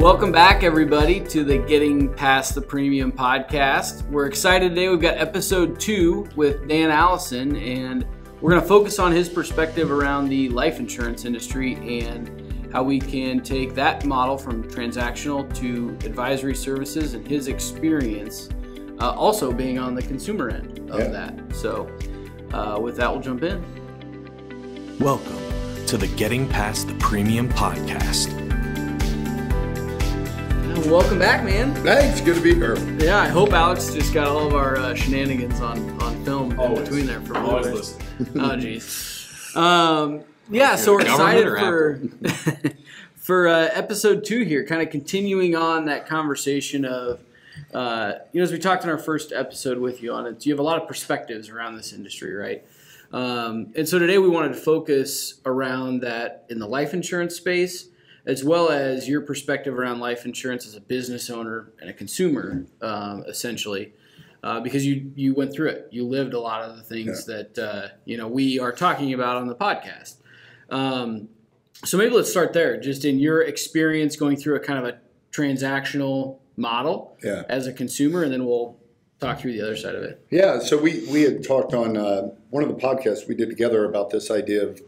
Welcome back, everybody, to the Getting Past the Premium podcast. We're excited today. We've got episode two with Dan Allison, and we're going to focus on his perspective around the life insurance industry and how we can take that model from transactional to advisory services and his experience uh, also being on the consumer end of Yeah. that. So, uh, with that, we'll jump in. Welcome to the Getting Past the Premium podcast. Welcome back, man. Thanks. good to be here. Yeah, I hope Alex just got all of our uh, shenanigans on, on film in between there for a Always moment. listen. Oh, jeez. Um, yeah, so we're excited for for uh, episode two here, kind of continuing on that conversation of, uh, you know, as we talked in our first episode with you on it, you have a lot of perspectives around this industry, right? Um, and so today we wanted to focus around that in the life insurance space, as well as your perspective around life insurance as a business owner and a consumer, um, essentially, uh, because you you went through it, you lived a lot of the things that uh, you know we are talking about on the podcast. Um, so maybe let's start there, just in your experience going through a kind of a transactional model Yeah. as a consumer, and then we'll talk through the other side of it. Yeah, so we, we had talked on uh, one of the podcasts we did together about this idea of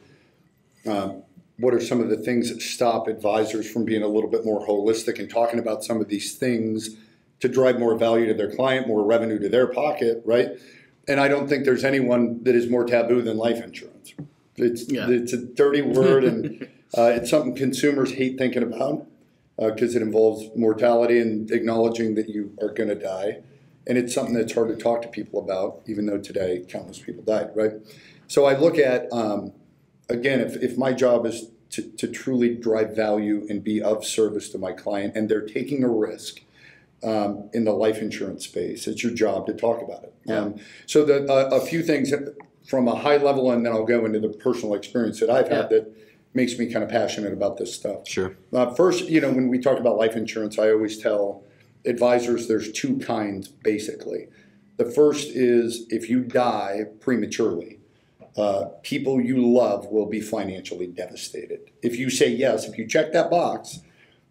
um, what are some of the things that stop advisors from being a little bit more holistic and talking about some of these things to drive more value to their client, more revenue to their pocket, right? And I don't think there's anyone that is more taboo than life insurance. It's Yeah. it's a dirty word, and uh, it's something consumers hate thinking about because it involves mortality and acknowledging that you are going to die. And it's something that's hard to talk to people about, even though today countless people died, right? So I look at, um, again, if, if my job is to, to truly drive value and be of service to my client, and they're taking a risk um, in the life insurance space, it's your job to talk about it. Um, so the, uh, a few things from a high level, and then I'll go into the personal experience that I've had Yeah. that makes me kind of passionate about this stuff. Sure. Uh, first, you know, when we talk about life insurance, I always tell advisors there's two kinds basically. The first is if you die prematurely, uh, people you love will be financially devastated. If you say yes, if you check that box,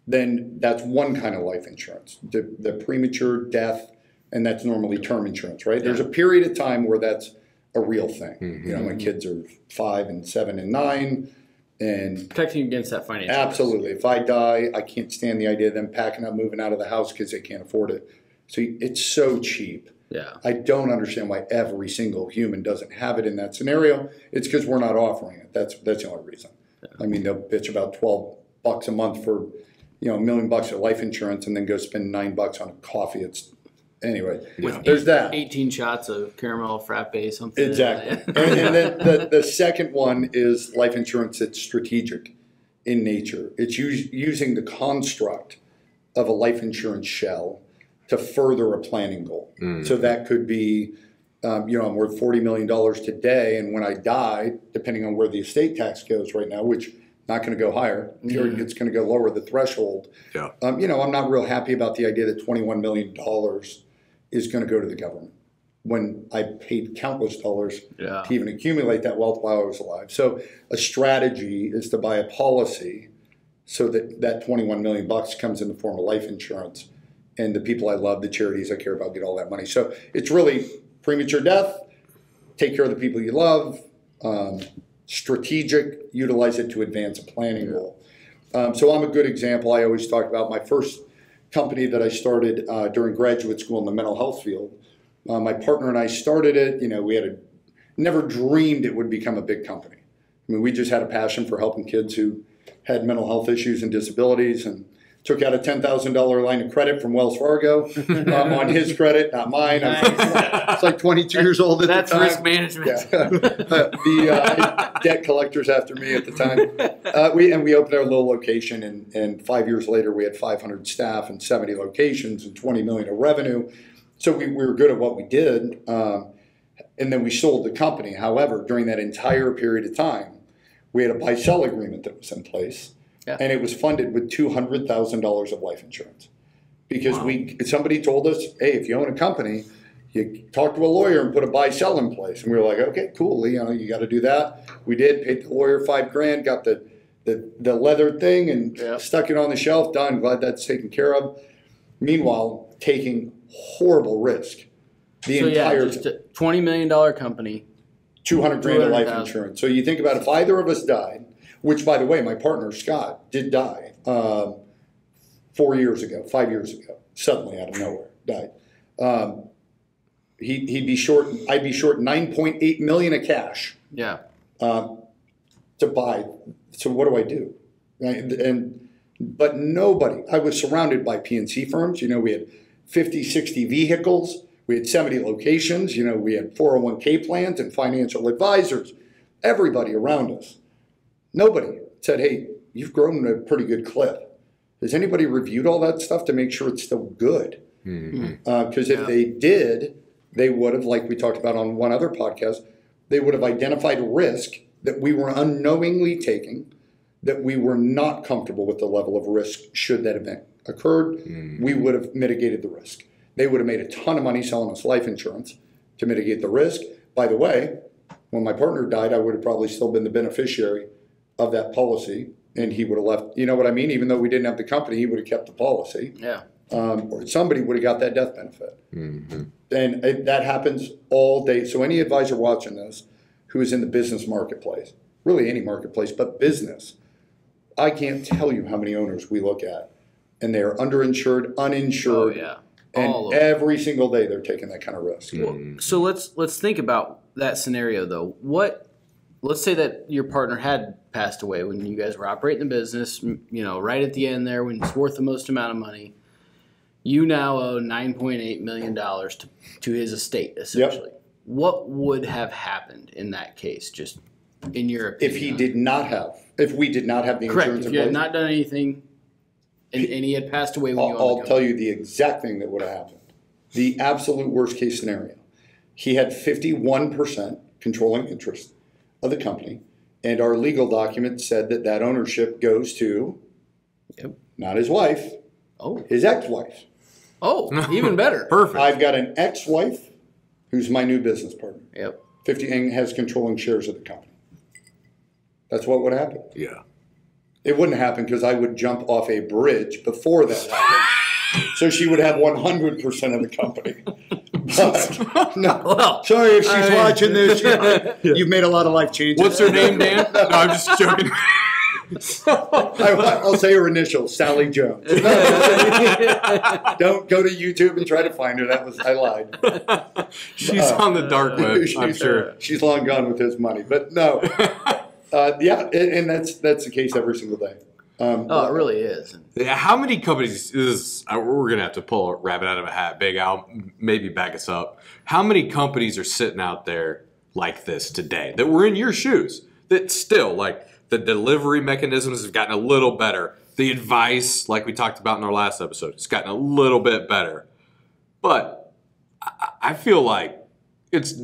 then that's one kind of life insurance the, the premature death, and that's normally term insurance, right? There's a period of time where that's a real thing. You know, my kids are five and seven and nine, and Protecting against that financial. risk. Absolutely. If I die, I can't stand the idea of them packing up, moving out of the house because they can't afford it. So it's so cheap. Yeah. I don't understand why every single human doesn't have it in that scenario. It's because we're not offering it. That's that's the only reason. I mean, they'll bitch about twelve bucks a month for, you know, a million bucks of life insurance, and then go spend nine bucks on a coffee. It's anyway. With There's that. 18 shots of caramel frappe, something. Exactly. and and then the, the second one is life insurance that's strategic in nature. It's us- using the construct of a life insurance shell to further a planning goal. So that could be, um, you know, I'm worth $40 million today, and when I die, depending on where the estate tax goes right now, which not going to go higher, it's going to go lower the threshold. Yeah. Um, you know, I'm not real happy about the idea that $21 million is going to go to the government when I paid countless dollars Yeah. to even accumulate that wealth while I was alive. So a strategy is to buy a policy so that that 21 million bucks comes in the form of life insurance and the people I love, the charities I care about get all that money. So it's really premature death, take care of the people you love, um, strategic, utilize it to advance a planning goal. Um, so I'm a good example. I always talk about my first company that I started uh, during graduate school in the mental health field. Uh, my partner and I started it. You know, we had a, never dreamed it would become a big company. I mean, we just had a passion for helping kids who had mental health issues and disabilities, and took out a ten thousand dollar line of credit from Wells Fargo um, on his credit, not mine. I'm it's like 22 years old at That's the time. risk management. Yeah. the uh, debt collectors after me at the time. Uh, we and we opened our little location, and, and five years later, we had 500 staff and 70 locations and 20 million of revenue. So we, we were good at what we did, um, and then we sold the company. However, during that entire period of time, we had a buy-sell agreement that was in place, Yeah. and it was funded with 200 thousand dollars of life insurance because we somebody told us, hey, if you own a company you talk to a lawyer and put a buy sell in place. And we were like, okay, cool. You know, you got to do that. We did. Paid the lawyer five grand. Got the the, the leather thing and Yeah. stuck it on the shelf. Done. Glad that's taken care of. Meanwhile, taking horrible risk. The so yeah, entire a twenty million dollar company. 200 grand of life 200,000. insurance. So you think about if either of us died, which by the way, my partner Scott did die um, four years ago, five years ago, suddenly out of nowhere, died. Um, he, he'd be short, I'd be short 9.8 million of cash Yeah. um, to buy. So what do I do? Right? And but nobody. I was surrounded by PNC firms. You know, we had 50, 60 vehicles. We had 70 locations. You know, we had 401k plans and financial advisors. Everybody around us. Nobody said, "Hey, you've grown at a pretty good clip." Has anybody reviewed all that stuff to make sure it's still good? Mm-hmm. Uh, because if Yeah. they did, they would have, like we talked about on one other podcast, they would have identified risk that we were unknowingly taking, that we were not comfortable with the level of risk should that event occurred. Mm-hmm. We would have mitigated the risk. They would have made a ton of money selling us life insurance to mitigate the risk. By the way, when my partner died, I would have probably still been the beneficiary of that policy, and he would have left. You know what I mean? Even though we didn't have the company, he would have kept the policy Yeah. um, or somebody would have got that death benefit. And it, that happens all day. So any advisor watching this who is in the business marketplace, really any marketplace, but business, I can't tell you how many owners we look at, and they are underinsured, uninsured. Oh uninsured, yeah. and All of it. every single day they're taking that kind of risk. So let's let's think about that scenario though. What let's say that your partner had passed away when you guys were operating the business, you know, right at the end there when it's worth the most amount of money. You now owe nine point eight million dollars to to his estate, essentially. What would have happened in that case, just in your opinion? If he did not have, if we did not have the correct, insurance if you had not done anything, and, and he had passed away when I'll, owned I'll tell you the exact thing that would have happened. The absolute worst case scenario. He had 51% controlling interest of the company, and our legal document said that that ownership goes to Yep. not his wife, Oh, his ex-wife. oh, even better. Perfect. I've got an ex-wife who's my new business partner, Yep. 50 and has controlling shares of the company. That's what would happen. yeah. It wouldn't happen because I would jump off a bridge before that happened. So she would have 100% of the company. But, no. Well, Sorry if she's I mean- watching this. You know, You've made a lot of life changes. What's her name, Dan? No, I'm just joking. I, will say her initials, Sally Jones. Don't go to YouTube and try to find her. That was I lied. She's on the dark web, I'm She's- sure. she's long gone with his money, but no. Uh, yeah, and, and that's that's the case every single day. Um, oh, it really is. Yeah, how many companies is uh, we're gonna have to pull a rabbit out of a hat, Big Al, maybe back us up. How many companies are sitting out there like this today that were in your shoes that still like the delivery mechanisms have gotten a little better. The advice, like we talked about in our last episode, it's gotten a little bit better. But I, I feel like it's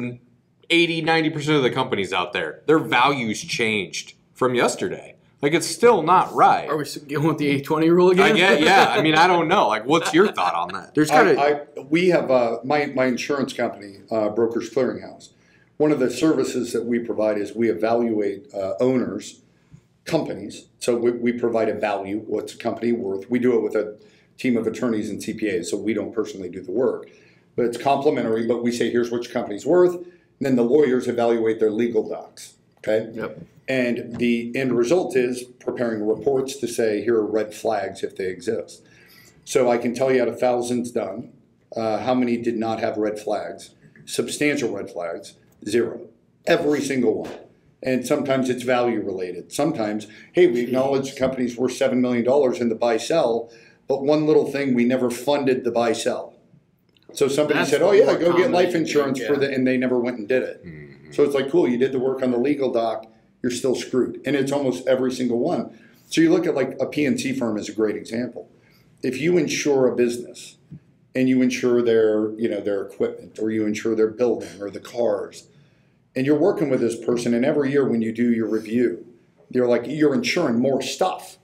80, 90% of the companies out there, their values changed from yesterday. Like it's still not right. Are we going with the 80-20 rule again? I get, yeah. I mean, I don't know. Like, what's your thought on that? There's kind of. I, I, we have uh, my my insurance company, uh, Brokers Clearing House. One of the services that we provide is we evaluate uh, owners, companies. So we, we provide a value. What's a company worth? We do it with a team of attorneys and CPAs. So we don't personally do the work, but it's complimentary. But we say here's what your company's worth. And then the lawyers evaluate their legal docs. Okay. Yep. And the end result is preparing reports to say here are red flags if they exist. So I can tell you out of thousands done, uh, how many did not have red flags? Substantial red flags, zero. Every single one. And sometimes it's value related. Sometimes, hey, we acknowledge the company's worth $7 million in the buy sell, but one little thing, we never funded the buy sell. So somebody That's said, oh, yeah, go get life insurance think, for yeah. the, and they never went and did it. So it's like, cool, you did the work on the legal doc, you're still screwed. And it's almost every single one. So you look at like a PNC firm as a great example. If you insure a business and you insure their, you know, their equipment or you insure their building or the cars, and you're working with this person, and every year when you do your review, you're like, you're insuring more stuff.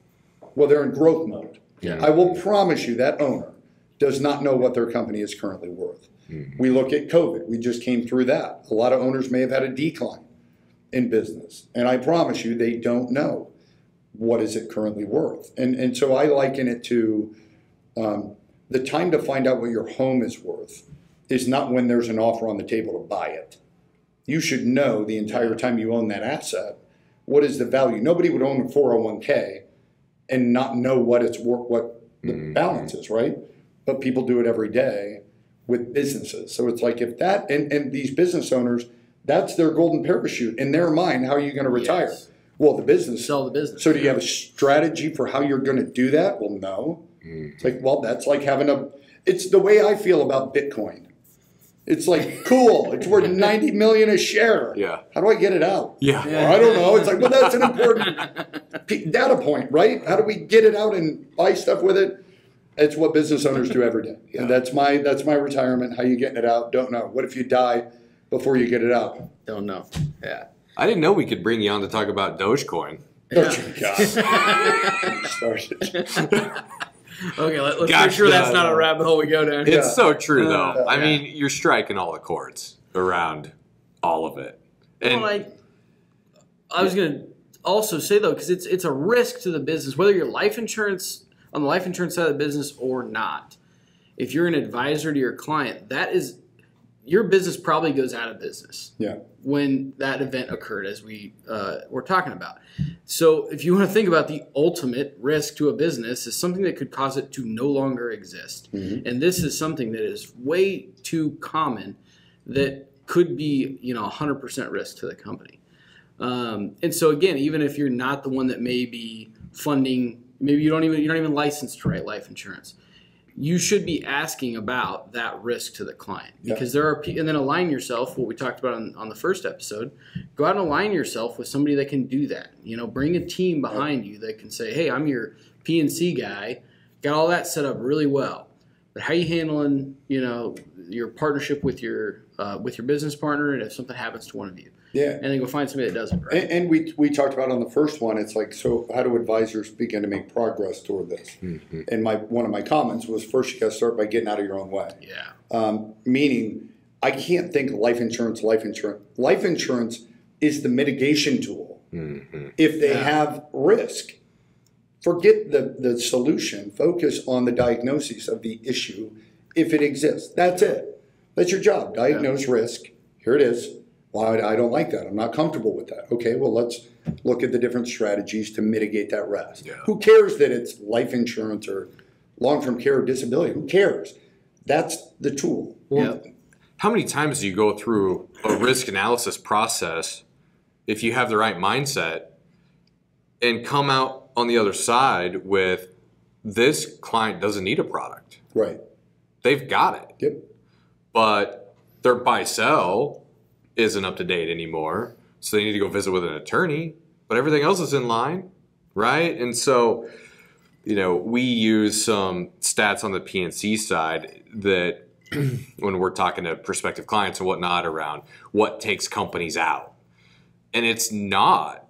Well, they're in growth mode. Yeah. I will promise you that owner does not know what their company is currently worth. Hmm. We look at COVID. We just came through that. A lot of owners may have had a decline in business. And I promise you, they don't know. what is it currently worth? And and so I liken it to um, the time to find out what your home is worth is not when there's an offer on the table to buy it. You should know the entire time you own that asset what is the value. Nobody would own a 401k and not know what it's worth, what the Mhm. balance is, right? But people do it every day with businesses. So it's like if that and, and these business owners, that's their golden parachute in their mind. How are you going to retire? Yes. Well, the business. Sell the business. So do you have a strategy for how you're going to do that? Well, no. It's like, well, that's like having a. It's the way I feel about Bitcoin. It's like cool. It's worth ninety million a share. Yeah. How do I get it out? Yeah. Yeah. Or I don't know. It's like, well, that's an important data point, right? How do we get it out and buy stuff with it? It's what business owners do every day, Yeah. and that's my that's my retirement. How you getting it out? Don't know. What if you die before you get it out? Don't know. Yeah. I didn't know we could bring you on to talk about Dogecoin. Don't you, God. Started. Okay, let, us make sure that's not a rabbit hole we go down. Yeah. It's so true, though. Uh, I yeah. mean, you're striking all the chords around all of it. And well, I, I was going to also say though, because it's it's a risk to the business, whether you're life insurance on the life insurance side of the business or not. If you're an advisor to your client, that is your business probably goes out of business Yeah. when that event occurred, as we uh, were talking about. So, if you want to think about the ultimate risk to a business, is something that could cause it to no longer exist, and this is something that is way too common that could be, you know, 100% risk to the company. Um, and so, again, even if you're not the one that may be funding, maybe you don't even you're not even licensed to write life insurance you should be asking about that risk to the client. Yeah. because there are and then align yourself what we talked about on, on the first episode. Go out and align yourself with somebody that can do that. You know bring a team behind you that can say hey i'm your pnc guy. Got all that set up really well but how you handling you know your partnership with your uh, with your business partner and if something happens to one of you Yeah. and then go find somebody that does it right And, and we, we talked about on the first one, it's like, so how do advisors begin to make progress toward this? Mhm. And my one of my comments was first you got to start by getting out of your own way. yeah Um, meaning, I can't think life insurance, life insurance. Life insurance is the mitigation tool. Mhm. If they Yeah. have risk, forget the, the solution, focus on the diagnosis of the issue if it exists. That's it. That's your job. Diagnose risk. Here it is. Well, I, I don't like that. I'm not comfortable with that. Okay, well, let's look at the different strategies to mitigate that risk. Yeah. Who cares that it's life insurance or long term care or disability? Who cares? That's the tool. Well, How many times do you go through a risk analysis process if you have the right mindset and come out on the other side with this client doesn't need a product? Right. They've got it. Yep. but their buy sell isn't up to date anymore. So they need to go visit with an attorney, but everything else is in line, right? And so, you know, we use some stats on the PNC side that when we're talking to prospective clients and whatnot around what takes companies out. And it's not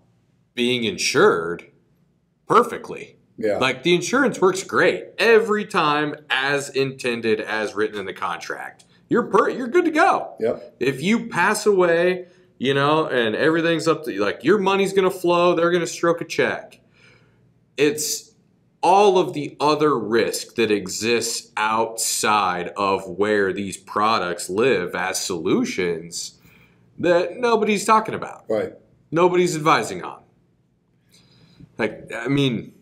being insured perfectly. Yeah. Like the insurance works great every time as intended, as written in the contract. You're per, you're good to go. yep. If you pass away, you know, and everything's up to like your money's gonna flow, they're gonna stroke a check. It's all of the other risk that exists outside of where these products live as solutions that nobody's talking about Right. nobody's advising on. Like, I mean,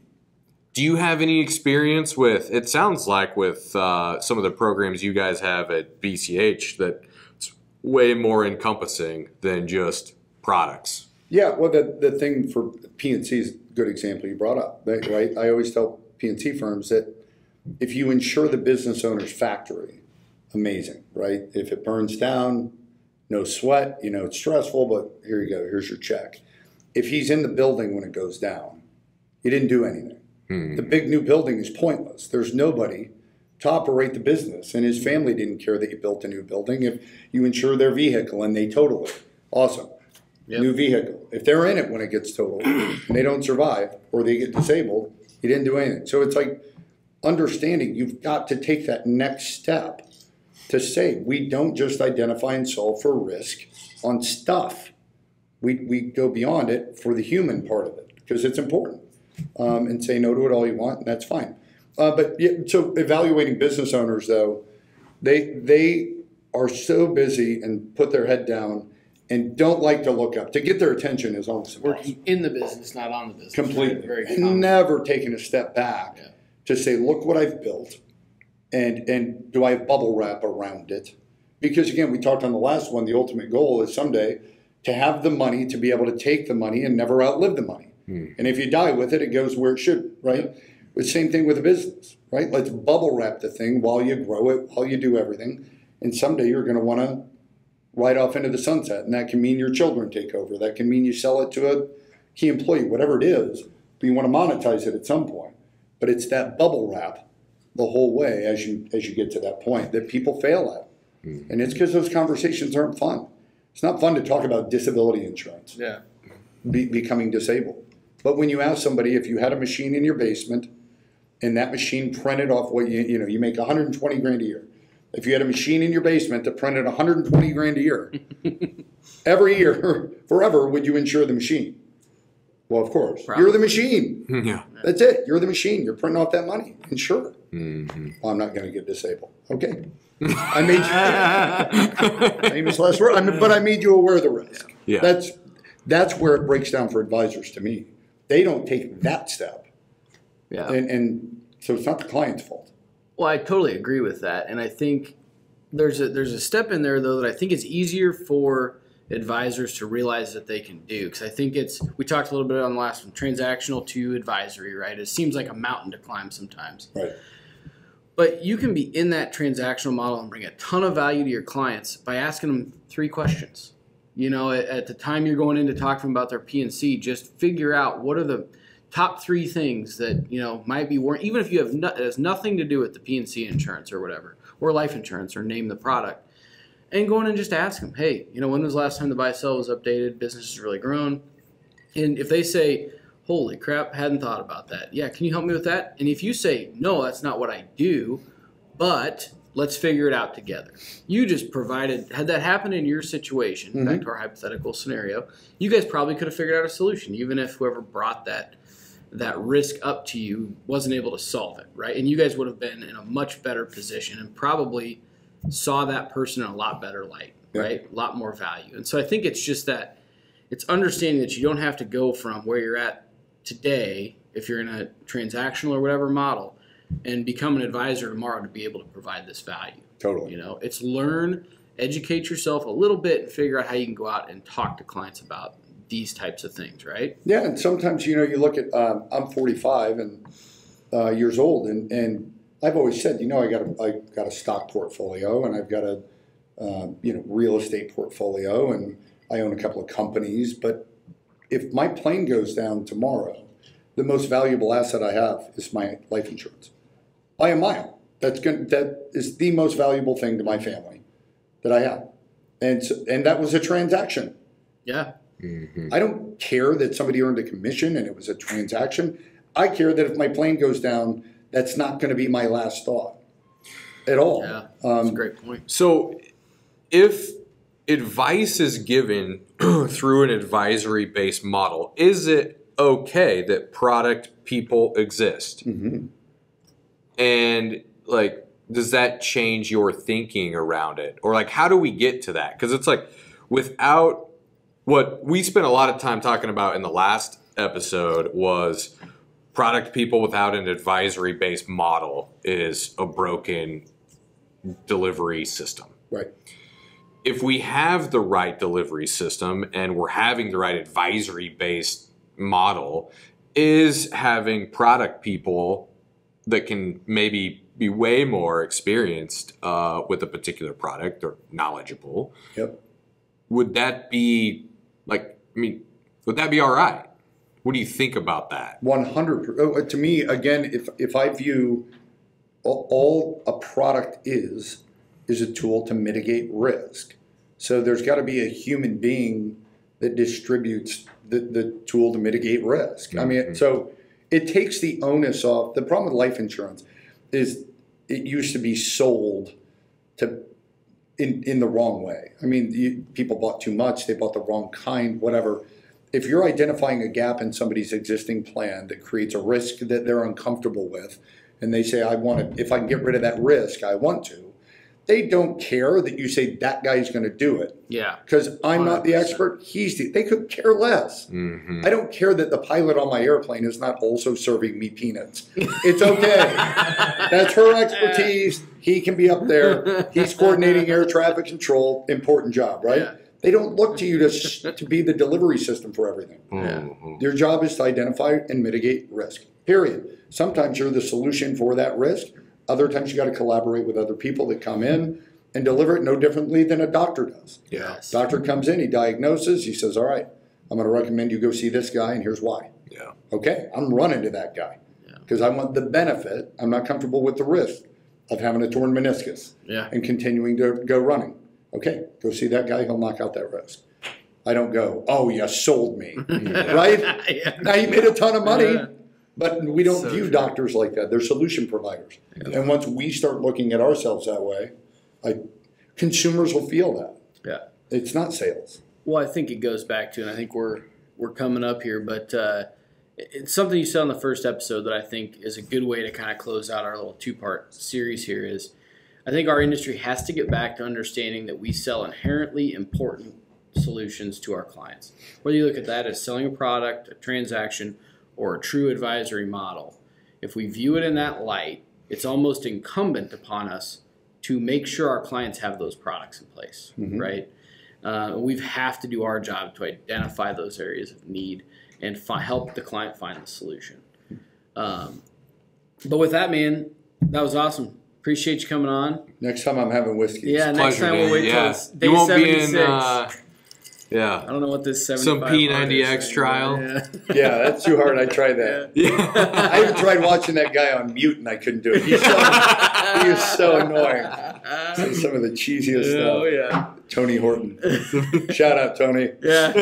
do you have any experience with? It sounds like with uh, some of the programs you guys have at BCH that it's way more encompassing than just products. Yeah, well, the, the thing for PNC is a good example you brought up, right? I always tell PNC firms that if you insure the business owner's factory, amazing, right? If it burns down, no sweat, you know, it's stressful, but here you go, here's your check. If he's in the building when it goes down, he didn't do anything. Hmm. The big new building is pointless. There's nobody to operate the business, and his family didn't care that you built a new building. If you insure their vehicle and they total it, awesome Yep. new vehicle. If they're in it when it gets totaled and they don't survive or they get disabled, you didn't do anything. So it's like understanding you've got to take that next step to say we don't just identify and solve for risk on stuff. We, we go beyond it for the human part of it because it's important. Um, and say no to it all you want, and that's fine. Uh, but yeah, so evaluating business owners though, they they are so busy and put their head down and don't like to look up. To get their attention is almost impossible. Working in the business, not on the business. completely, Very and never taking a step back Yeah. to say, look what I've built, and and do I have bubble wrap around it? Because again, we talked on the last one. The ultimate goal is someday to have the money to be able to take the money and never outlive the money. Hmm. And if you die with it, it goes where it should, right? The same thing with a business, right? Let's bubble wrap the thing while you grow it, while you do everything, and someday you're going to want to ride off into the sunset, and that can mean your children take over. That can mean you sell it to a key employee, whatever it is. But you want to monetize it at some point. But it's that bubble wrap the whole way as you as you get to that point that people fail at, hmm. and it's because those conversations aren't fun. It's not fun to talk about disability insurance, Yeah. be, becoming disabled. But when you ask somebody if you had a machine in your basement, and that machine printed off what you you know you make 120 grand a year. If you had a machine in your basement that printed 120 grand a year, every year, forever, would you insure the machine? Well, of course. Probably. You're the machine. Yeah. That's it. You're the machine. You're printing off that money. Insure it. Well, I'm not going to get disabled. Okay. I made you famous last word. I mean, but I made you aware of the risk. Yeah. That's that's where it breaks down for advisors to me. They don't take that step, Yeah. and and so it's not the client's fault. Well, I totally agree with that, and I think there's a there's a step in there though that I think is easier for advisors to realize that they can do because I think it's we talked a little bit on the last one transactional to advisory right it seems like a mountain to climb sometimes Right. but you can be in that transactional model and bring a ton of value to your clients by asking them three questions you know at, the time you're going in to talk to them about their PNC just figure out what are the top three things that you know might be worth even if you have no, it has nothing to do with the PNC insurance or whatever or life insurance or name the product and go in and just ask them hey you know when was the last time the buy sell was updated? Business has really grown. And if they say holy crap hadn't thought about that. Yeah can you help me with that? And if you say no that's not what i do but let's figure it out together. You just provided had that happened in your situation back mm-hmm. to our hypothetical scenario you guys probably could have figured out a solution even if whoever brought that that risk up to you wasn't able to solve it right? And you guys would have been in a much better position and probably saw that person in a lot better light Yeah. right? A lot more value. And so i think it's just that it's understanding that you don't have to go from where you're at today if you're in a transactional or whatever model and become an advisor tomorrow to be able to provide this value. Totally. you know it's learn educate yourself a little bit and figure out how you can go out and talk to clients about these types of things right? Yeah, and sometimes you know you look at um, I'm 45 and uh, years old, and and I've always said you know I got a I got a stock portfolio and I've got a um, you know real estate portfolio and I own a couple of companies, but if my plane goes down tomorrow, the most valuable asset I have is my life insurance by a mile. That's going that is the most valuable thing to my family that I have, and so, and that was a transaction. yeah I don't care that somebody earned a commission and it was a transaction. I care that if my plane goes down, that's not going to be my last thought at all. yeah that's a Um, great point So, if advice is given through an advisory based model, is it okay that product people exist? mhm. And, like, does that change your thinking around it? Or, like, how do we get to that? Because it's like, without what we spent a lot of time talking about in the last episode was product people without an advisory based model is a broken delivery system Right. if we have the right delivery system and we're having the right advisory based model, is having product people that can maybe be way more experienced uh, with a particular product or knowledgeable, Yep. would that be like, I mean, would that be all right? What do you think about that? One hundred. oh, To me, again, if if I view all, all a product is is a tool to mitigate risk. So there's got to be a human being that distributes the, the tool to mitigate risk. I mean, so it takes the onus off. The problem with life insurance is it used to be sold to in in the wrong way. I mean, you, people bought too much. They bought the wrong kind. Whatever. if you're identifying a gap in somebody's existing plan that creates a risk that they're uncomfortable with, and they say, I want to, if I can get rid of that risk, I want to, they don't care that you say that guy's going to do it. Yeah. Because I'm not the expert, he's the, they could care less. Mhm. I don't care that the pilot on my airplane is not also serving me peanuts. It's okay. That's her expertise. He can be up there. He's coordinating air traffic control. Important job, right? Yeah. They don't look to you to, to be the delivery system for everything. Mhm. Your job is to identify and mitigate risk, period. Sometimes you're the solution for that risk. Other times you got to collaborate with other people that come in and deliver it no differently than a doctor does. Yeah. Yes. Doctor comes in, he diagnoses, he says, All right, I'm going to recommend you go see this guy, and here's why. Yeah. Okay, I'm running to that guy Yeah. because I want the benefit. I'm not comfortable with the risk of having a torn meniscus Yeah. and continuing to go running. Okay, go see that guy, he'll knock out that risk. I don't go, Oh, you sold me, right? yeah. Now you made a ton of money, Yeah. But we don't So view true. doctors like that. They're solution providers. And once we start looking at ourselves that way, I, consumers will feel that. Yeah. It's not sales. Well, I think it goes back to, and I think we're we're coming up here, but uh, it's something you said on the first episode that I think is a good way to kind of close out our little two part series here. Is I think our industry has to get back to understanding that we sell inherently important solutions to our clients. Whether you look at that as selling a product, a transaction, or a true advisory model, if we view it in that light, it's almost incumbent upon us to make sure our clients have those products in place, Mhm. right? Uh, we have to do our job to identify those areas of need and fi- help the client find the solution. Um, but with that, man, that was awesome. Appreciate you coming on. Next time I'm having whiskey. Yeah, next Pleasure, time we'll wait till yeah. it's day you won't 76. be in. Uh, I don't know what this Some P90X is. trial. Yeah. Yeah, that's too hard. I tried that. I Yeah. even tried watching that guy on mute and I couldn't do it. He's so, he is so annoying. Says Some of the cheesiest stuff. Oh yeah, Tony Horton. Shout out, Tony. yeah.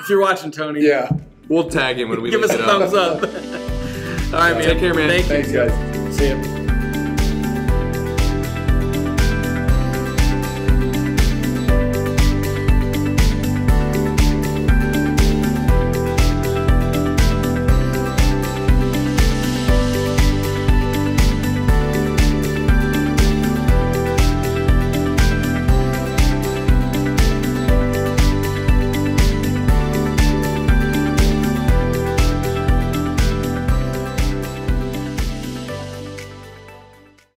If you're watching, Tony, Yeah. we'll tag him when we give us a it up. thumbs up. All right, man. Take care, man. Thank you. Thanks, guys. See ya.